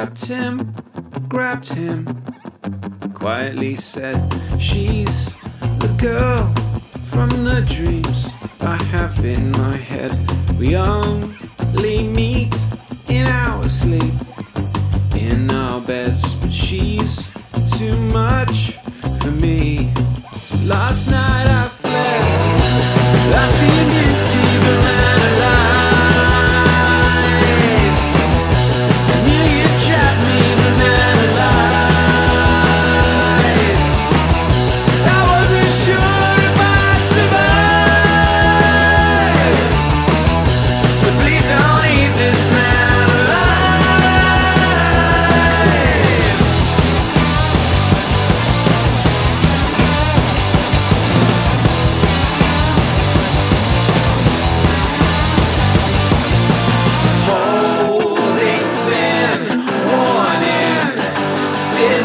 grabbed him, grabbed him, quietly said, She's the girl from the dreams I have in my head. We only meet in our sleep, in our beds, but she's too much for me. So last night I fled. I see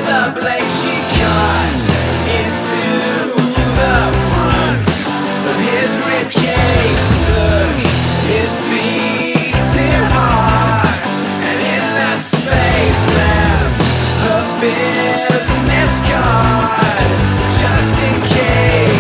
she into the front of his ribcage. Took his beating heart, and in that space left a business card, just in case.